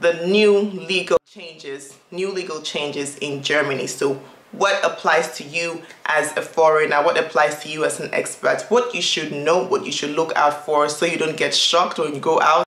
the new legal changes, new legal changes in Germany. So what applies to you as a foreigner, what applies to you as an expert, what you should know, what you should look out for so you don't get shocked when you go out.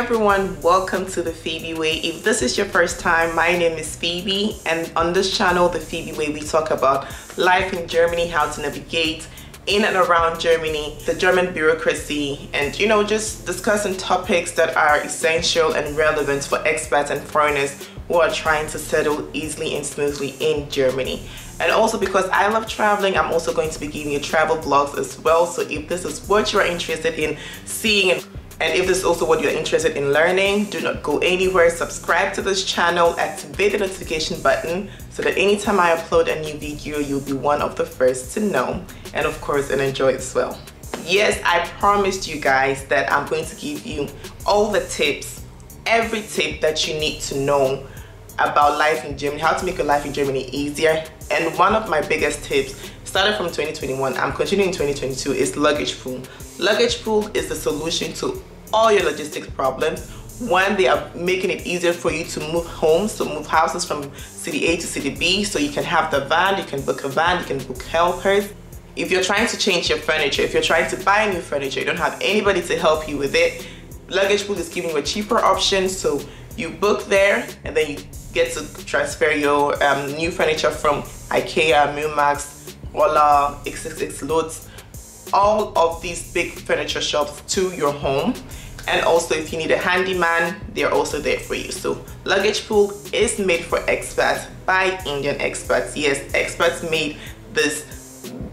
Everyone, welcome to the Phoebe Way. If this is your first time, my name is Phoebe and on this channel, the Phoebe Way, we talk about life in Germany, how to navigate in and around Germany, the German bureaucracy, and you know, just discussing topics that are essential and relevant for expats and foreigners who are trying to settle easily and smoothly in Germany. And also because I love traveling, I'm also going to be giving you travel vlogs as well. So if this is what you're interested in seeing and if this is also what you're interested in learning, do not go anywhere. Subscribe to this channel, activate the notification button so that anytime I upload a new video, you'll be one of the first to know. And of course, and enjoy as well. Yes, I promised you guys that I'm going to give you all the tips, every tip that you need to know about life in Germany, how to make your life in Germany easier. And one of my biggest tips started from 2021, I'm continuing in 2022, is luggage pool. Luggage pool is the solution to all your logistics problems. One, they are making it easier for you to move homes, so move houses from city A to city B, so you can have the van, you can book a van, you can book helpers. If you're trying to change your furniture, if you're trying to buy new furniture, you don't have anybody to help you with it, Luggage Pool is giving you a cheaper option, so you book there and then you get to transfer your um, new furniture from IKEA, Mömax, Ola, XXX Lutz, all of these big furniture shops to your home. And also if you need a handyman they're also there for you. So luggage pool is made for expats by indian expats yes expats made this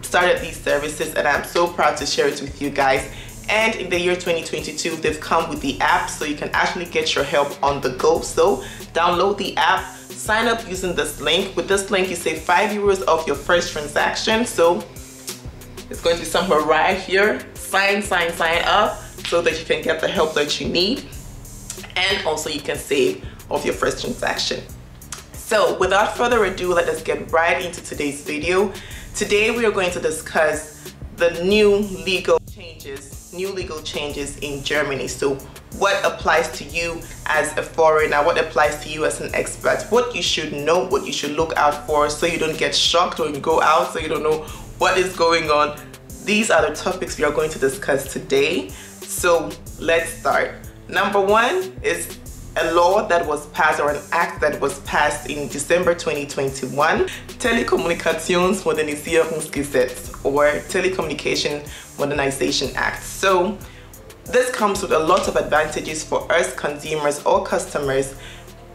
started these services and i'm so proud to share it with you guys. And in the year 2022 they've come with the app so you can actually get your help on the go. So download the app sign up using this link. With this link you save five euros off your first transaction. So it's going to be somewhere right here. Sign, sign, sign up so that you can get the help that you need. And also you can save off your first transaction. So without further ado, let us get right into today's video. Today we are going to discuss the new legal changes, new legal changes in Germany. So what applies to you as a foreigner, what applies to you as an expert, what you should know, what you should look out for so you don't get shocked when you go out, so you don't know what is going on. These are the topics we are going to discuss today. So let's start. Number one is a law that was passed or an act that was passed in December 2021, Telekommunikationsmodernisierungsgesetz or Telecommunication Modernization Act. So this comes with a lot of advantages for us consumers or customers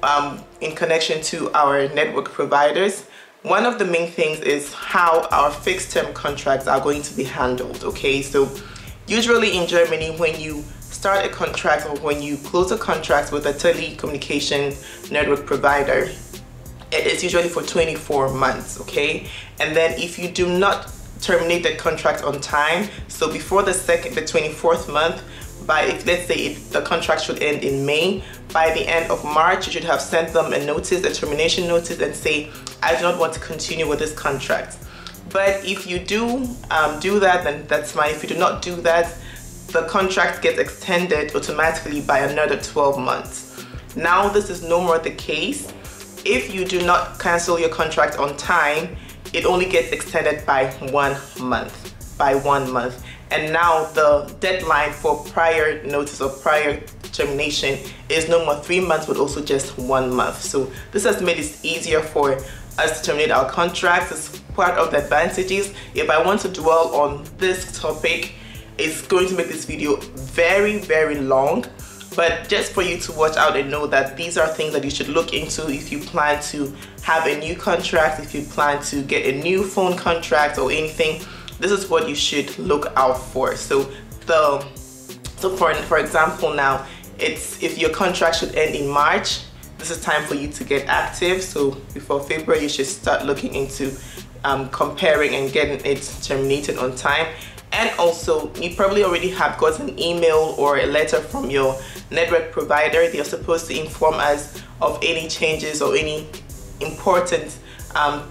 um, in connection to our network providers one of the main things is how our fixed term contracts are going to be handled okay? So usually in Germany when you start a contract or when you close a contract with a telecommunication network provider it is usually for 24 months okay? And then if you do not terminate the contract on time so before the second the 24th month by if let's say if the contract should end in May by the end of March you should have sent them a notice a termination notice and say I do not want to continue with this contract. But if you do um, do that then that's fine. If you do not do that the contract gets extended automatically by another 12 months. Now this is no more the case. If you do not cancel your contract on time it only gets extended by one month by one month and now the deadline for prior notice or prior termination is no more three months but also just one month. So this has made it easier for us to terminate our contracts. It's part of the advantages. If i want to dwell on this topic it's going to make this video very very long. But just for you to watch out and know that these are things that you should look into if you plan to have a new contract if you plan to get a new phone contract or anything this is what you should look out for. So the so for for example now it's if your contract should end in March this is time for you to get active. So before February you should start looking into um, comparing and getting it terminated on time. And also you probably already have got an email or a letter from your network provider. They're supposed to inform us of any changes or any important um,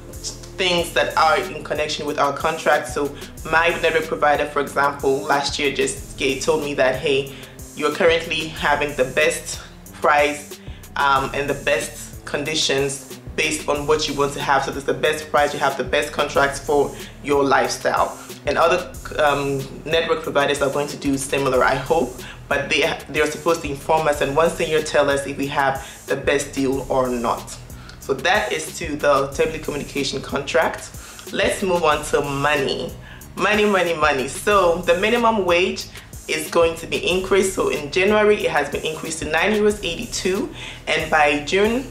things that are in connection with our contract. So my network provider, for example, last year just told me that, hey, you're currently having the best price um, and the best conditions based on what you want to have. So there's the best price, you have the best contracts for your lifestyle. And other um, network providers are going to do similar, I hope, but they, they're supposed to inform us and once a year tell us if we have the best deal or not. So that is to the telecommunication contract. Let's move on to money. Money, money, money. So the minimum wage is going to be increased. So in January, it has been increased to 9 euros 82 and by June,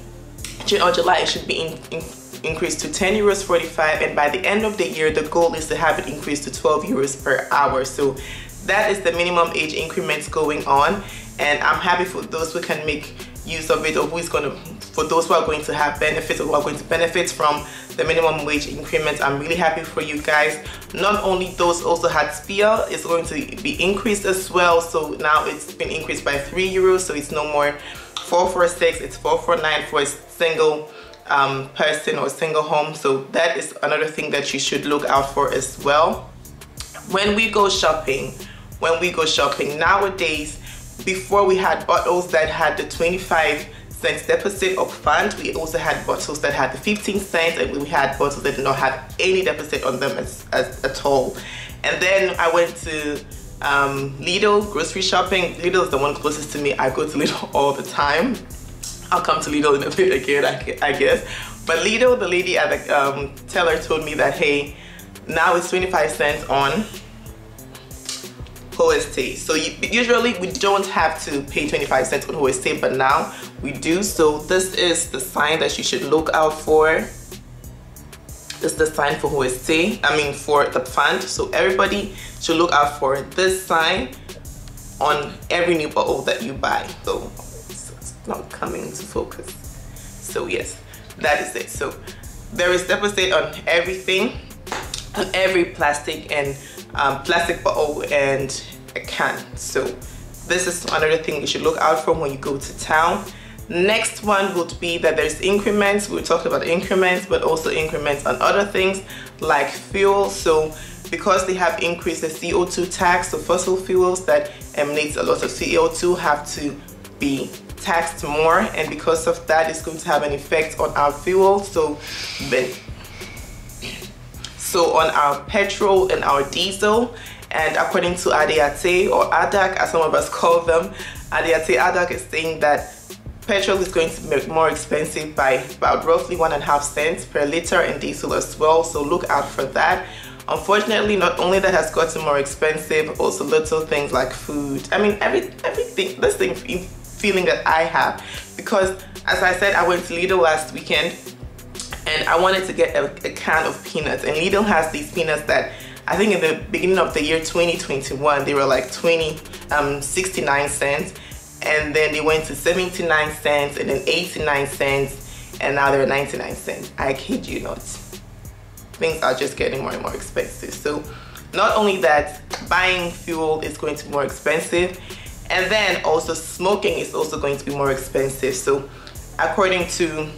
June or July, it should be in, in, increased to 10 euros 45 and by the end of the year, the goal is to have it increased to 12 euros per hour. So that is the minimum age increments going on and I'm happy for those who can make use of it or who is going to for those who are going to have benefits or who are going to benefit from the minimum wage increment i'm really happy for you guys. Not only those also Hartz IV is going to be increased as well. So now it's been increased by three euros so it's no more 446 it's 449 for a single um, person or single home. So that is another thing that you should look out for as well. When we go shopping when we go shopping nowadays before we had bottles that had the 25 cents deposit up front. We also had bottles that had the 15 cents and we had bottles that did not have any deposit on them as, as, at all. And then I went to um, Lidl grocery shopping. Lidl is the one closest to me. I go to Lidl all the time. I'll come to Lidl in a bit again, I guess. But Lidl, the lady at the um, teller told me that, hey, now it's 25 cents on OST. So you, usually we don't have to pay 25 cents on OST, but now we do. So this is the sign that you should look out for. This is the sign for OST, I mean for the Pfand. So everybody should look out for this sign on every new bottle that you buy. So it's not coming to focus. So yes, that is it. So there is deposit on everything, on every plastic and um, plastic bottle and a can. So this is another thing you should look out for when you go to town. Next one would be that there's increments. We talked about increments, but also increments on other things like fuel. So because they have increased the CO2 tax, so fossil fuels that emanates a lot of CO2 have to be taxed more and because of that it's going to have an effect on our fuel so so on our petrol and our diesel and according to Adiate or ADAC as some of us call them Adiate ADAC is saying that petrol is going to be more expensive by about roughly one and a half cents per liter and diesel as well. So look out for that. Unfortunately not only that has gotten more expensive also little things like food. I mean every everything this thing feeling that i have. Because as i said i went to lidl last weekend and I wanted to get a, a can of peanuts. And Lidl has these peanuts that I think in the beginning of the year 2021 they were like 20 um 69 cents. And then they went to 79 cents and then 89 cents. And now they're 99 cents. I kid you not. Things are just getting more and more expensive. So not only that buying fuel is going to be more expensive. And then also smoking is also going to be more expensive. So according to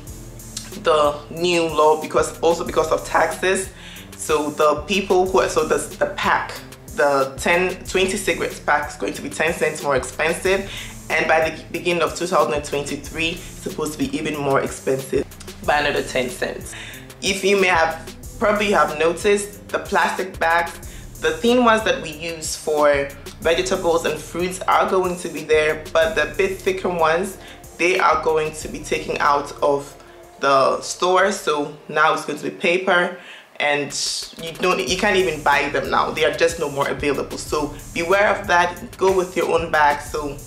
the new law because also because of taxes so the people who are so the, the pack the 10 20 cigarettes pack is going to be 10 cents more expensive. And by the beginning of 2023 it's supposed to be even more expensive by another 10 cents. If you may have probably have noticed the plastic bags the thin ones that we use for vegetables and fruits are going to be there but the bit thicker ones they are going to be taken out of the store. So now it's going to be paper and you don't you can't even buy them now. They are just no more available. So beware of that. Go with your own bag. So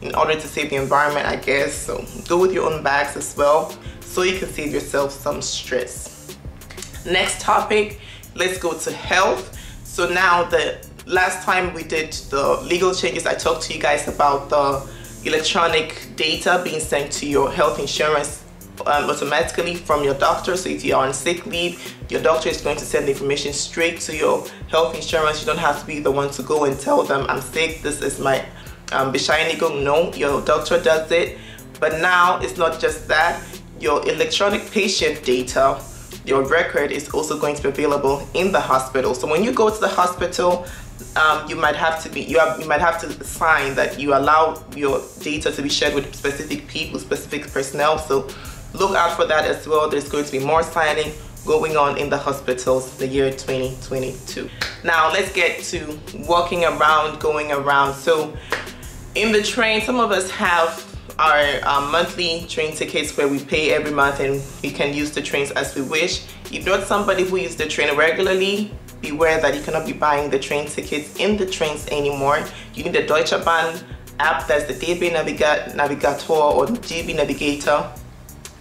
in order to save the environment I guess. So go with your own bags as well so you can save yourself some stress. Next topic let's go to health. So now the last time we did the legal changes I talked to you guys about the electronic data being sent to your health insurance um, automatically from your doctor. So if you are on sick leave, your doctor is going to send the information straight to your health insurance. You don't have to be the one to go and tell them, I'm sick, this is my um. No, your doctor does it. But now it's not just that. Your electronic patient data your record is also going to be available in the hospital. So when you go to the hospital, um, you might have to be you have you might have to sign that you allow your data to be shared with specific people, specific personnel. So look out for that as well. There's going to be more signing going on in the hospitals the year 2022. Now let's get to walking around, going around. So in the train, some of us have our um, monthly train tickets where we pay every month and we can use the trains as we wish. If not somebody who uses the train regularly, beware that you cannot be buying the train tickets in the trains anymore. You need the Deutsche Bahn app that's the DB Navigator or DB Navigator.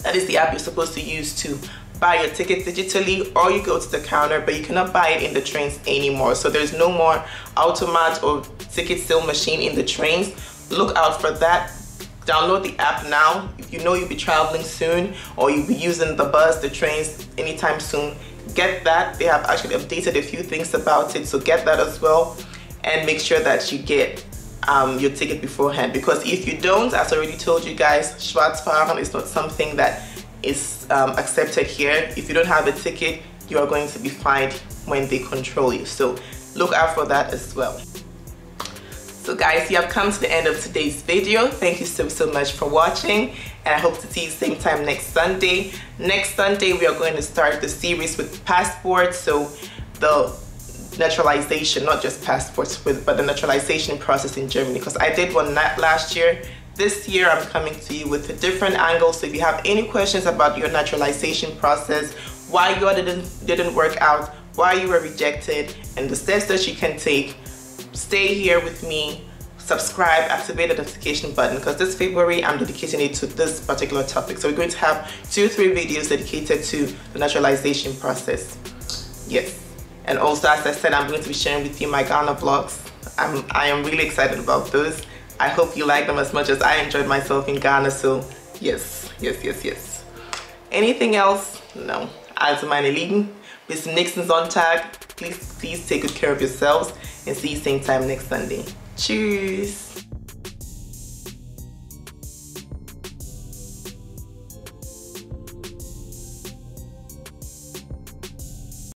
That is the app you're supposed to use to buy your ticket digitally or you go to the counter but you cannot buy it in the trains anymore. So there's no more automat or ticket sale machine in the trains. Look out for that download the app now if you know you'll be traveling soon or you'll be using the bus the trains anytime soon get that they have actually updated a few things about it so get that as well and make sure that you get um, your ticket beforehand because if you don't as I already told you guys Schwarzfahren is not something that is um, accepted here if you don't have a ticket you are going to be fined when they control you so look out for that as well so guys, you have come to the end of today's video. Thank you so, so much for watching. And I hope to see you same time next Sunday. Next Sunday, we are going to start the series with passports. So the naturalization, not just passports, but the naturalization process in Germany. Because I did one last year. This year, I'm coming to you with a different angle. So if you have any questions about your naturalization process, why you didn't, didn't work out, why you were rejected, and the steps that you can take stay here with me subscribe activate the notification button because this February I'm dedicating it to this particular topic so we're going to have two three videos dedicated to the naturalization process yes and also as I said I'm going to be sharing with you my Ghana vlogs. I'm I am really excited about those. I hope you like them as much as I enjoyed myself in Ghana so yes yes yes yes. Anything else? No. Also meine Lieben bis zum nächsten Sonntag please please take good care of yourselves and see you same time next Sunday. Cheers!